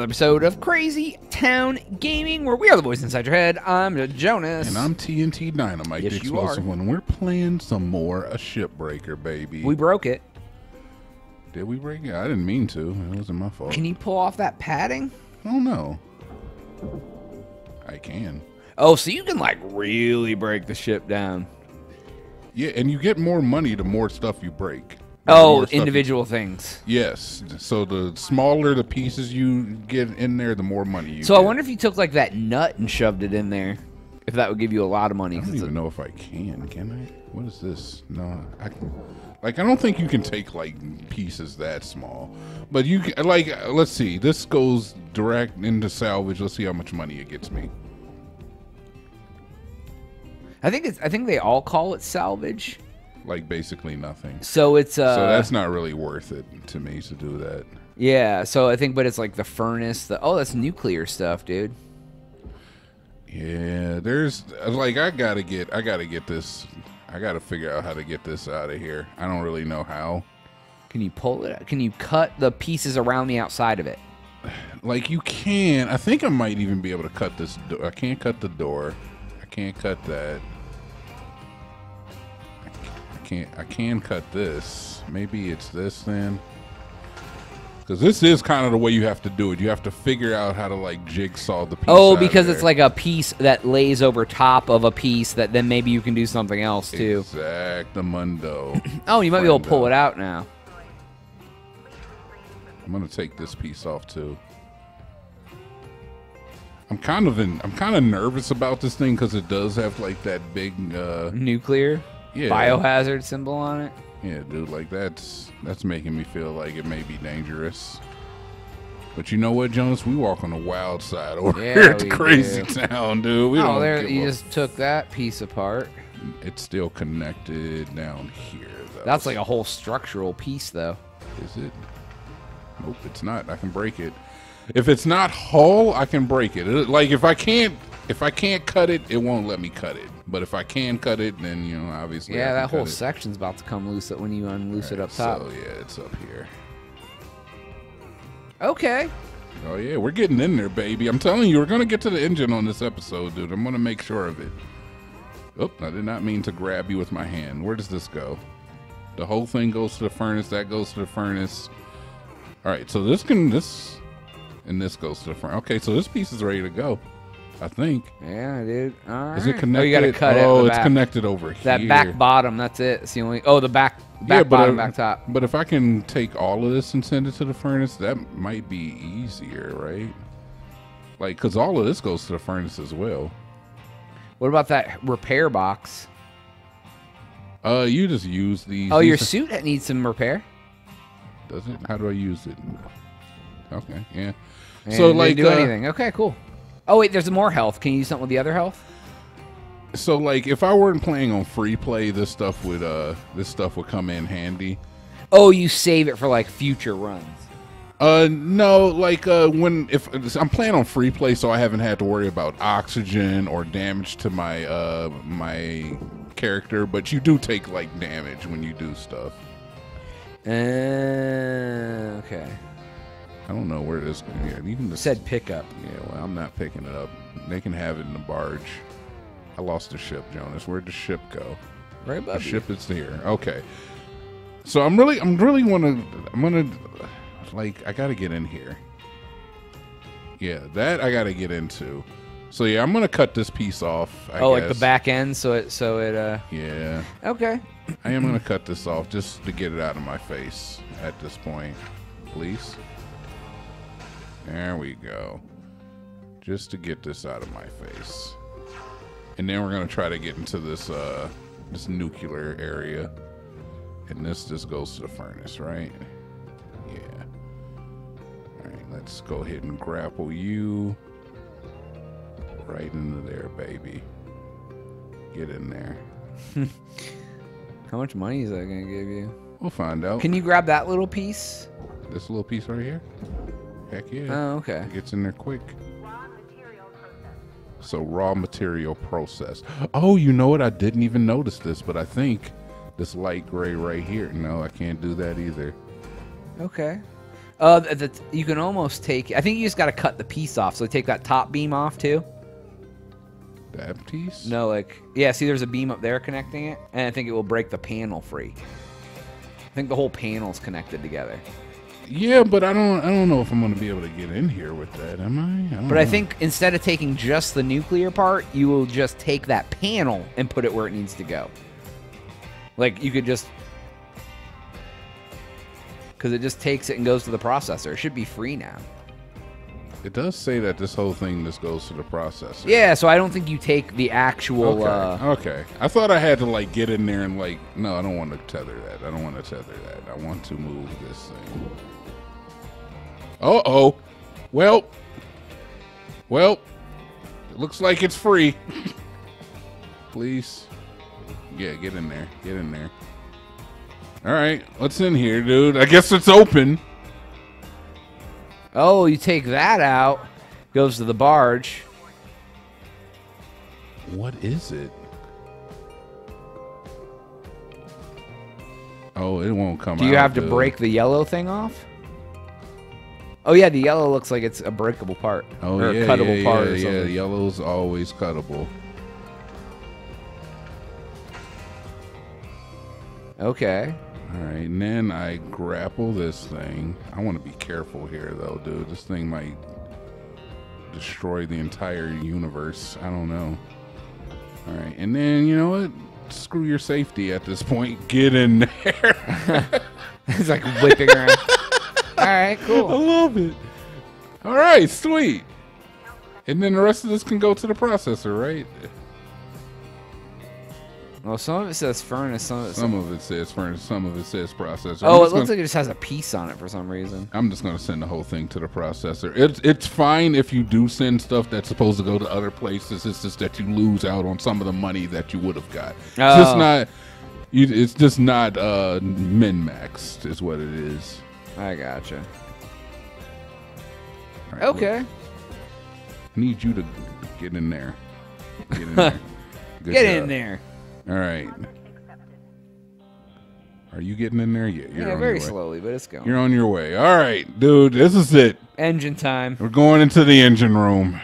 another episode of Crazy Town Gaming, where we are the voice inside your head. I'm Jonas. And I'm TnT Dinomight, Yes, the you are. explosive one. We're playing some more a shipbreaker, baby. we broke it. Did we break it? I didn't mean to. It wasn't my fault. Can you pull off that padding? oh no. I can. Oh, so you can like really break the ship down. Yeah, and you get more money the more stuff you break. Oh, more stuff you- individual things. yes. So the smaller the pieces you get in there, the more money you So get. I wonder if you took like that nut and shoved it in there, if that would give you a lot of money. I don't it's a- even know if I can. Can I? What is this? No, I like. I don't think you can take like pieces that small. But you can, like. Let's see. This goes direct into salvage. Let's see how much money it gets me. I think it's. I think they all call it salvage. Like basically nothing. So it's uh. so that's not really worth it to me to do that. yeah. So I think, but it's like the furnace. The oh, that's nuclear stuff, dude. Yeah, there's like I gotta get. I gotta get this. I gotta figure out how to get this out of here. I don't really know how. Can you pull it? Can you cut the pieces around the outside of it? Like you can. I think I might even be able to cut this. Do- I can't cut the door. I can't cut that. I can't. I can cut this. Maybe it's this then. Because this is kind of the way you have to do it. You have to figure out how to like jigsaw the piece. Oh, because it's like a piece that lays over top of a piece that then maybe you can do something else too. Exactamundo. Oh, you might be able to pull it out now. I'm gonna take this piece off too. I'm kind of in. I'm kind of nervous about this thing because it does have like that big. uh Nuclear Yeah. biohazard symbol on it. Yeah, dude. Like that's that's making me feel like it may be dangerous. But you know what, Jonas? We walk on the wild side over Yeah, here at the crazy do. town, dude. We oh, don't there you just took that piece apart. It's still connected down here. Though. That's like a whole structural piece, though. Is it? Nope, it's not. I can break it. If it's not whole, I can break it. It- Like if I can't, if I can't cut it, it won't let me cut it. But if I can cut it, then you know, obviously. Yeah, that whole section's about to come loose when you unloose it up top. So yeah, it's up here. Okay. Oh yeah, we're getting in there, baby. I'm telling you, we're gonna get to the engine on this episode, dude. I'm gonna make sure of it. Oop, I did not mean to grab you with my hand. Where does this go? The whole thing goes to the furnace. That goes to the furnace. All right, so this can this, and this goes to the furnace. Okay, so this piece is ready to go. I think. Yeah, dude. All Is right. it connected? Oh, you gotta cut it. Oh, it's back. connected over That here. That back bottom. That's it. It's the only. Oh, the back back Yeah, but bottom, I- back top. But if I can take all of this and send it to the furnace, that might be easier, right? Like, cause all of this goes to the furnace as well. What about that repair box? Uh, you just use these. Oh, your suit that needs some repair. Does it? How do I use it? Okay, yeah. And so like, do uh, anything. Okay, cool. Oh wait, there's more health. Can you use something with the other health? so like, if I weren't playing on free play, this stuff would uh, this stuff would come in handy. Oh, you save it for like future runs. Uh, no, like uh, when if I'm playing on free play, so I haven't had to worry about oxygen or damage to my uh my character. But you do take like damage when you do stuff. Uh, okay. I don't know where this. Yeah, even the Said pickup. Yeah, well, I'm not picking it up. They can have it in the barge. I lost the ship, Jonas. Where'd the ship go? Right The above you. ship is here. Okay. So I'm really, I'm really wanna, I'm gonna, like, I gotta get in here. Yeah, that I gotta get into. So yeah, I'm gonna cut this piece off. I oh, like the back end, so it so it uh. Yeah, Okay. I am gonna cut this off just to get it out of my face at this point, please. There we go. Just to get this out of my face. And then we're gonna try to get into this uh this nuclear area. And this just goes to the furnace, right? Yeah. Alright, let's go ahead and grapple you. Right into there, baby. Get in there. How much money is that gonna give you? We'll find out. Can you grab that little piece? This little piece right here? Heck yeah. Oh, okay. It gets in there quick. So raw material process. Oh, you know what? I didn't even notice this, but I think this light gray right here. No, I can't do that either. Okay. Uh, th- th- you can almost take. I think you just got to cut the piece off. So take that top beam off too. That piece? No, like yeah. See, there's a beam up there connecting it, and I think it will break the panel free. I think the whole panel's connected together. Yeah, but I don't. I don't know if I'm gonna be able to get in here with that. Am I? I don't But I think instead of taking just the nuclear part, you will just take that panel and put it where it needs to go. Like you could just because it just takes it and goes to the processor. It should be free now. it does say that this whole thing just goes to the processor. Yeah, so I don't think you take the actual. Okay. Uh, okay. I thought I had to like get in there and like. No, I don't want to tether that. I don't want to tether that. I want to move this thing. Uh oh. Well. Well. It looks like it's free. Please. Yeah, get in there. Get in there. All right. What's in here, dude? I guess it's open. oh, you take that out, goes to the barge. What is it? Oh, it won't come out. Do you have to dude. break the yellow thing off? Oh yeah, the yellow looks like it's a breakable part Oh or yeah, a cuttable yeah, part yeah, or yeah. Yellow's always cuttable. Okay. All right, and then I grapple this thing. I want to be careful here, though, dude. This thing might destroy the entire universe. I don't know. All right, and then you know what? Screw your safety at this point. Get in there. it's like whipping around. All right, I cool. love it. All right, sweet. And then the rest of this can go to the processor, right? Well, some of it says furnace, some of it. Some of it says furnace, some of it says processor. oh, it looks gonna- like it just has a piece on it for some reason. I'm just gonna send the whole thing to the processor. It's it's fine if you do send stuff that's supposed to go to other places. It's just that you lose out on some of the money that you would have got. It's just Oh. not. You, it's just not uh, min maxed, is what it is. I gotcha. Right, Okay. look, I need you to get in there. Get in there. Get job. in there. All right. Are you getting in there? Yeah, you're Yeah, very slowly, but it's going. You're on your way. All right, dude. This is it. Engine time. We're going into the engine room.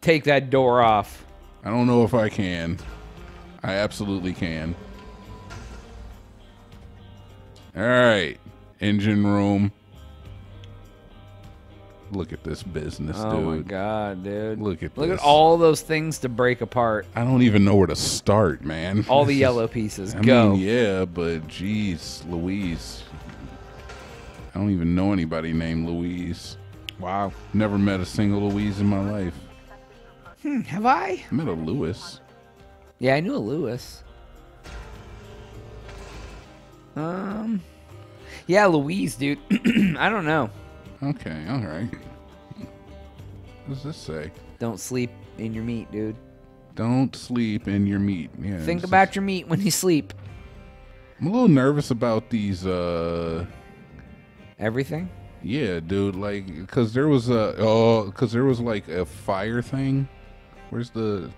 Take that door off. I don't know if I can. I absolutely can. All right, engine room. Look at this business, dude. Oh dude. my god, dude. Look at Look this. at all those things to break apart. I don't even know where to start, man. All the yellow pieces. I Go. mean, yeah, but geez, Louise. I don't even know anybody named Louise. Wow. Never met a single Louise in my life. Hmm, have I? I met a Lewis. Yeah, I knew a Lewis. Um. Yeah, Louise, dude. I don't know. Okay, all right. What does this say? Don't sleep in your meat, dude. Don't sleep in your meat. Yeah. Think about is- your meat when you sleep. I'm a little nervous about these. uh Everything. Yeah, dude. Like, cause there was a oh, cause there was like a fire thing. Where's the?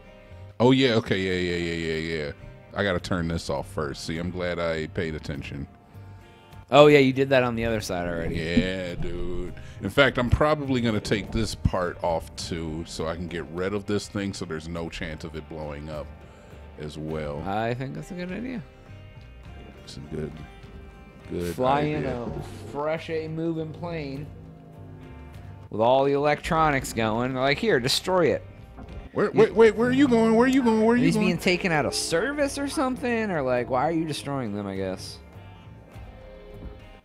Oh yeah. Okay. Yeah. Yeah. Yeah. Yeah. Yeah. I gotta turn this off first. See, I'm glad I paid attention. Oh yeah, you did that on the other side already. Yeah, dude. In fact, I'm probably gonna take this part off too, so I can get rid of this thing, so there's no chance of it blowing up as well. I think that's a good idea. It's a good, good Fly idea. in a fresh a moving plane with all the electronics going. They're like, here, destroy it. Where, wait, wait, where are you going? Where are you going? Where are Are you these going? being taken out of service or something? Or like, why are you destroying them? I guess.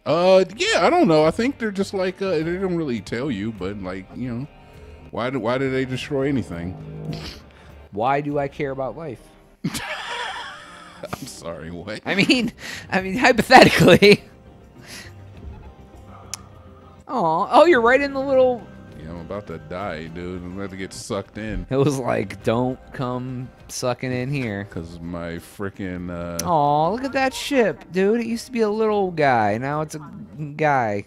Uh, yeah, I don't know. I think they're just like uh, they don't really tell you, but like you know, why do why do they destroy anything? Why do I care about life? I'm sorry, what? I mean, I mean, hypothetically. Oh, oh, you're right in the little. I'm about to die, dude. I'm about to get sucked in It was like, don't come sucking in here. because my freaking uh. Oh, look at that ship, dude. It used to be a little guy. Now it's a guy.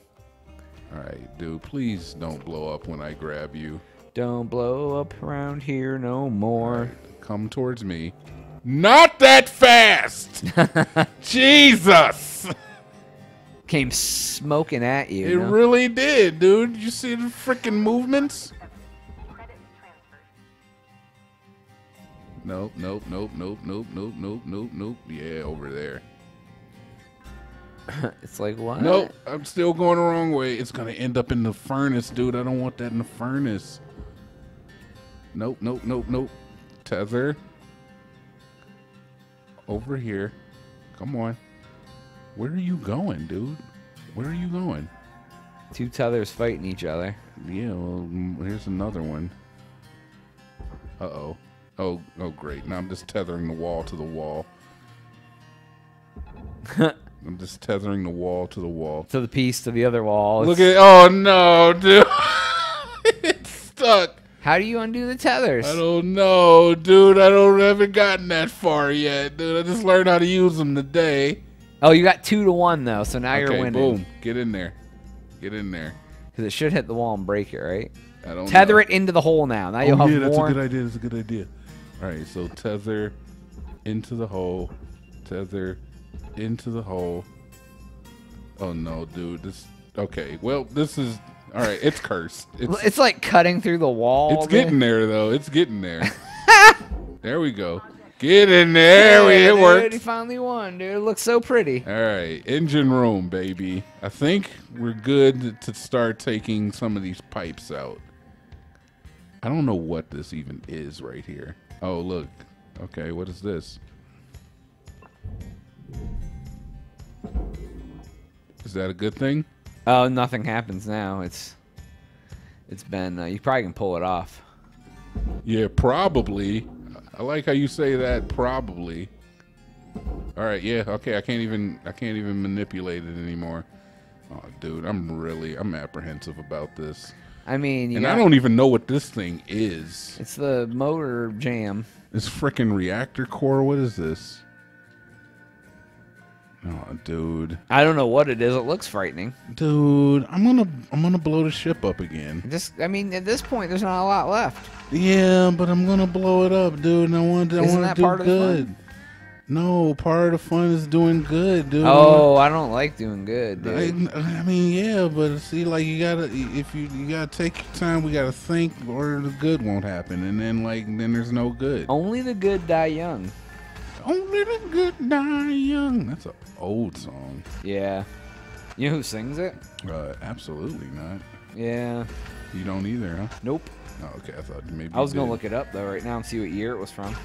All right, dude. Please don't blow up when I grab you. Don't blow up around here no more. Come towards me. Not that fast! Jesus! Came smoking at you. It you know? really did, dude. You see the freaking movements? Nope, nope, nope, nope, nope, nope, nope, nope, nope. Yeah, over there. it's like what? Nope, I'm still going the wrong way. It's gonna end up in the furnace, dude. I don't want that in the furnace. Nope, nope, nope, nope. Tether. Over here. Come on. Where are you going, dude? Where are you going? Two tethers fighting each other. Yeah, well, mm, here's another one. Uh oh. Oh, oh, great. Now I'm just tethering the wall to the wall. I'm just tethering the wall to the wall. To the piece to the other wall. Look at. Oh no, dude. it's stuck. How do you undo the tethers? I don't know, dude. I don't haven't gotten that far yet, dude. I just learned how to use them today. Oh, you got two to one though, so now you're okay, winning. boom. Get in there. Get in there. Because it should hit the wall and break it, right? I don't Tether know. it into the hole now. Now you'll oh, have yeah, that's more. a good idea. That's a good idea. All right, so tether into the hole, tether into the hole. Oh no, dude. This okay. Well, this is all right. It's cursed. It's It's like cutting through the wall. it's getting there though. It's getting there. there we go. Get in there. we, it dude, worked. He finally won, dude. It looks so pretty. All right, engine room, baby. I think we're good to start taking some of these pipes out. I don't know what this even is right here. Oh, look. Okay, what is this? Is that a good thing? Oh, nothing happens now. It's it's been. Uh, you probably can pull it off. Yeah, probably. I like how you say that. Probably. All right. Yeah. Okay. I can't even. I can't even manipulate it anymore. Oh, dude, I'm really. I'm apprehensive about this. I mean, you And got, I don't even know what this thing is. It's the motor jam. This freaking reactor core. What is this? Oh, dude, I don't know what it is. It looks frightening. dude, I'm gonna, I'm gonna blow the ship up again. Just, I mean, at this point, there's not a lot left. Yeah, but I'm gonna blow it up, dude. And I want, I want to do part good. No, part of the fun is doing good, dude. Oh, I don't like doing good, dude. I, I mean, yeah, but see, like you gotta, if you you gotta take your time, we gotta think, or the good won't happen, and then like then there's no good. Only the good die young. Only the good die young. That's an old song. Yeah. You know who sings it? Uh, absolutely not. Yeah. You don't either, huh? Nope. Oh, okay. I thought maybe. I was gonna look it up though right now and see what year it was from.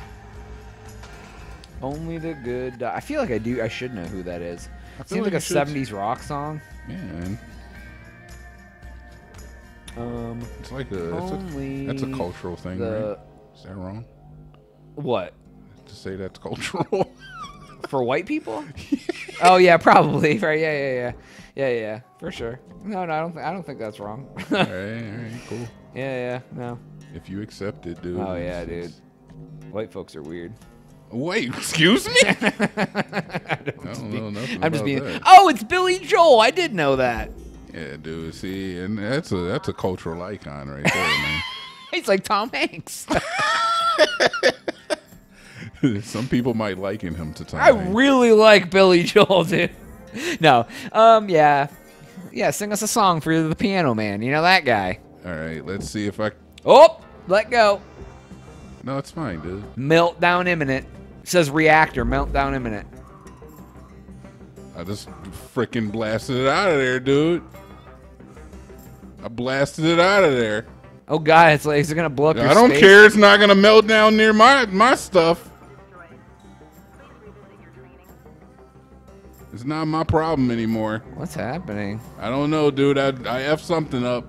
Only the good. Die. I feel like I do. I should know who that is. I Seems like, you a should- '70s rock song. Yeah, man. Um, It's like a. That's a, that's a cultural thing, the right? Is that wrong what to say that's cultural? for white people? oh yeah, probably. Right? Yeah, yeah, yeah, yeah, yeah, for sure. No, no, I don't. I don't think that's wrong. all right, all right, cool. yeah, yeah, no. If you accept it, dude. Oh yeah, dude. White folks are weird. Wait, excuse me? I I don't know nothing I'm just being. that. Oh, it's Billy Joel. I did know that. Yeah, dude. See, and that's a that's a cultural icon right there, man. He's like Tom Hanks. Some people might liken him to Tom. I really like Billy Joel, dude. No, um, yeah, yeah. Sing us a song for the Piano Man. You know that guy. All right, let's see if I. Oh, let go. No, it's fine, dude. Meltdown imminent. Says reactor. Meltdown imminent. I just freaking blasted it out of there, dude. I blasted it out of there. Oh God, it's like is it gonna blow up I don't space? care. It's not gonna melt down near my my stuff. It's not my problem anymore. What's happening? I don't know, dude. I I f something up.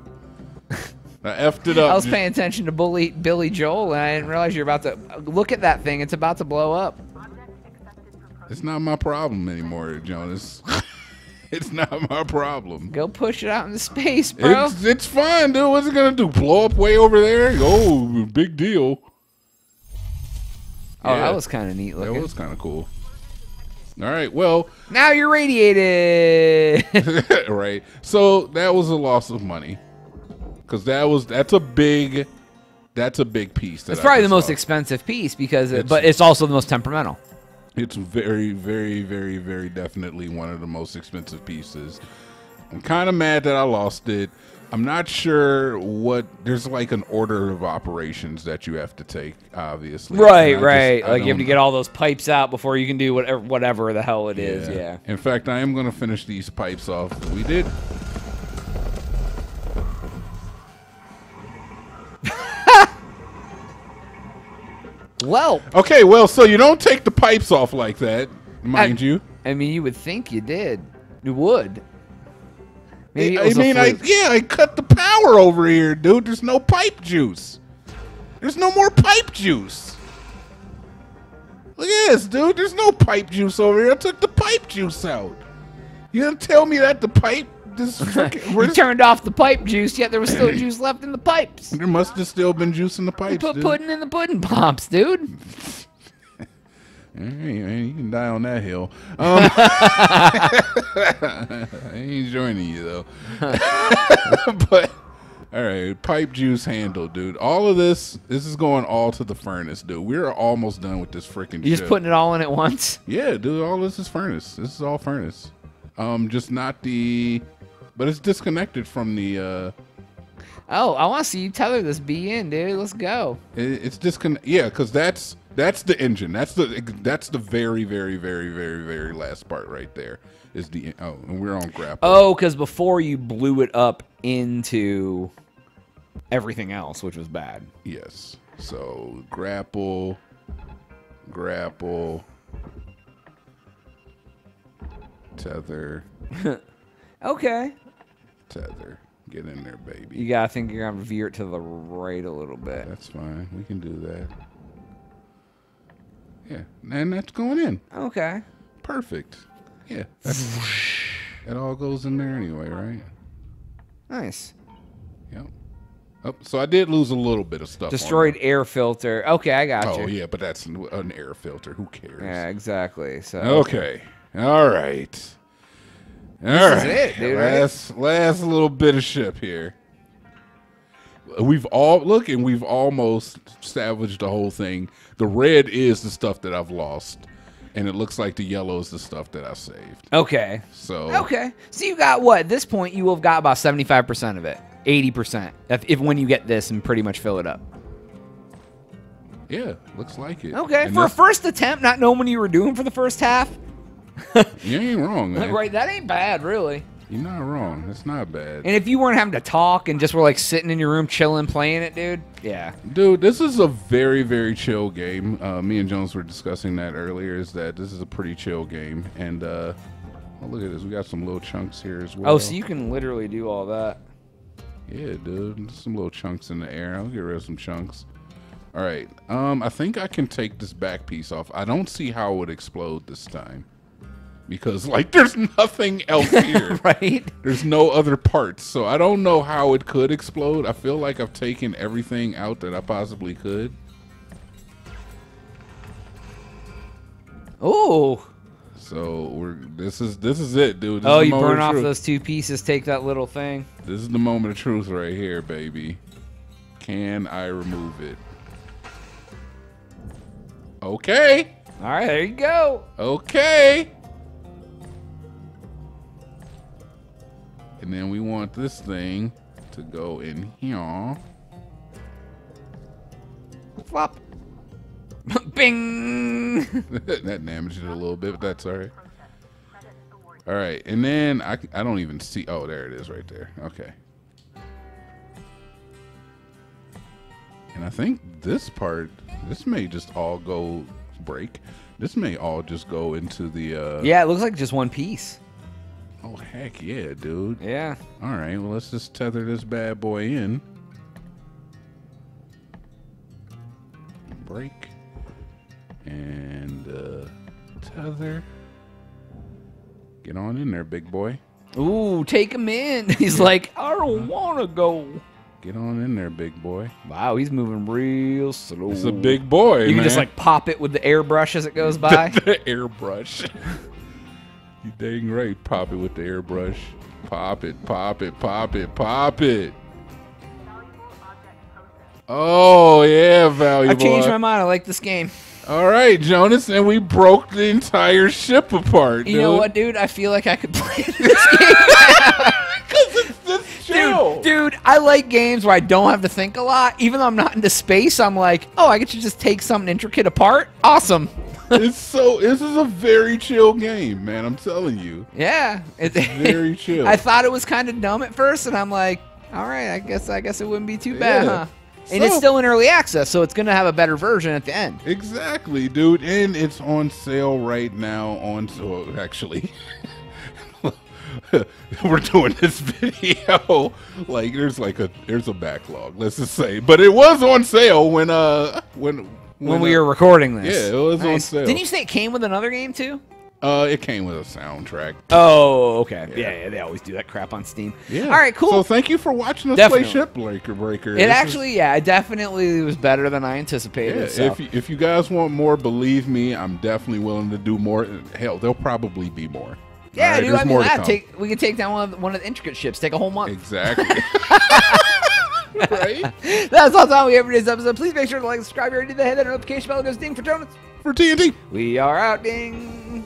I effed it up. I was paying attention to Bully, Billy Joel, and I didn't realize you're about to look at that thing. It's about to blow up. It's not my problem anymore, Jonas. it's not my problem. Go push it out into space, bro. It's it's fine, dude. What's it gonna do? Blow up way over there? Oh, big deal. oh, yeah. that was kind of neat looking. That was kind of cool. All right, well, Now you're radiated. right. So that was a loss of money, because that was that's a big, that's a big piece. That it's I probably the most expensive piece because, It's- but it's also the most temperamental. It's very, very, very, very definitely one of the most expensive pieces. I'm kind of mad that I lost it. I'm not sure what there's like an order of operations that you have to take, obviously. Right, I just- right. Like you have to get all those pipes out before you can do whatever whatever the hell it is. Yeah. In fact, I am going to finish these pipes off. We did. Well, Okay, well, so you don't take the pipes off like that, mind I- you. I mean, you would think you did. You would. Maybe I mean, I yeah, I cut the power over here, dude. There's no pipe juice. There's no more pipe juice. Look at this, dude. There's no pipe juice over here. I took the pipe juice out. You didn't tell me that the pipe this freaking you turned off the pipe juice, yet there was still juice left in the pipes. there must have still been juice in the You pipes, put dude. pudding in the pudding pops, dude. All right, man, you can die on that hill. Um, I ain't joining you though. but all right, pipe juice handle, dude. All of this, this is going all to the furnace, dude. We're almost done with this freaking. You just putting it all in at once. Yeah, dude. All this is furnace. This is all furnace. Um, just not the, but it's disconnected from the. uh Oh, I want to see you tether this bee in, dude. Let's go. It's disconnect. Yeah, because that's that's the engine. That's the that's the very very very very very last part right there. Is the oh, and we're on grapple. Oh, because before you blew it up into everything else, which was bad. Yes. So grapple, grapple, tether, Okay. tether. Get in there, baby. You gotta think you're gonna veer it to the right a little bit. That's fine. We can do that. Yeah, and that's going in. Okay. Perfect. Yeah. It all goes in there anyway, right? Nice. Yep. Oh, so I did lose a little bit of stuff. Destroyed air filter. Okay, I got Oh you. yeah, but that's an an air filter. Who cares? Yeah, exactly. So Okay. All right. All is it, dude, right? Last last little bit of ship here. We've all look and we've almost salvaged the whole thing. The red is the stuff that I've lost, and it looks like the yellow is the stuff that I saved. Okay. So Okay. So you got what? At this point, you will have got about seventy-five percent of it. Eighty percent. If, if when you get this and pretty much fill it up. yeah, looks like it. Okay. And for a first attempt, not knowing what you were doing for the first half. you ain't wrong, man. Right. That ain't bad, really. You're not wrong. It's not bad. And if you weren't having to talk and just were like sitting in your room chilling, playing it, dude. Yeah. Dude, this is a very, very chill game. Uh, me and Jones were discussing that earlier. Is that this is a pretty chill game, and uh, oh, look at this. We got some little chunks here as well. Oh, so you can literally do all that. Yeah, dude. Some little chunks in the air. I'll get rid of some chunks. All right. Um, I think I can take this back piece off. I don't see how it would explode this time, because like there's nothing else here. right? There's no other parts, so I don't know how it could explode. I feel like I've taken everything out that I possibly could. Oh. So we're this is this is it, dude. This Oh, you burn of off those two pieces, take that little thing. This is the moment of truth right here, baby. Can I remove it? Okay. All right, there you go. Okay. And then we want this thing to go in here. Flop. Bing. that damaged it a little bit, but that's all right. All right, and then I, I don't even see. Oh, there it is right there. Okay. And I think this part, this may just all go break. This may all just go into the. Uh, Yeah, it looks like just one piece. Oh heck yeah, dude. Yeah. All right, well let's just tether this bad boy in. Break. And uh, tether. Get on in there, big boy. Ooh, take him in. He's like, I don't want to go. Get on in there, big boy. Wow, he's moving real slow. It's a big boy. You can just like pop it with the airbrush as it goes by. the airbrush. you dang right. Pop it with the airbrush. Pop it, pop it, pop it, pop it. Oh yeah, valuable. I've changed my mind. I like this game. All right, Jonas, and we broke the entire ship apart. You dude. know what, dude? I feel like I could play this game. Dude, I like games where I don't have to think a lot. Even though I'm not into space, I'm like, oh, I get to just take something intricate apart. Awesome. it's so. This is a very chill game, man. I'm telling you. Yeah, it's Very chill. I thought it was kind of dumb at first, and I'm like, all right, I guess I guess it wouldn't be too bad, Yeah. huh? And it's still in early access, so it's gonna have a better version at the end. Exactly, dude, and it's on sale right now. On so actually, we're doing this video like there's like a there's a backlog. Let's just say, but it was on sale when uh when When, we uh, were recording this, Yeah, it was on sale. Didn't you say it came with another game too? uh it came with a soundtrack. Oh, okay. Yeah, Yeah. yeah, they always do that crap on Steam. Yeah. All right, cool. So thank you for watching us Definitely. play Ship Breaker Breaker. it This is- actually, yeah, it definitely was better than I anticipated. Yeah, so. if if you guys want more, believe me, I'm definitely willing to do more. Hell, there'll probably be more. Yeah, right, dude. I mean, that take we could take down one of, the, one of the intricate ships. Take a whole month. Exactly. right? That's all time we have for today's episode. Please make sure to like, subscribe, already hit the notification bell that goes ding for Jonas. For TNT. We are out, ding.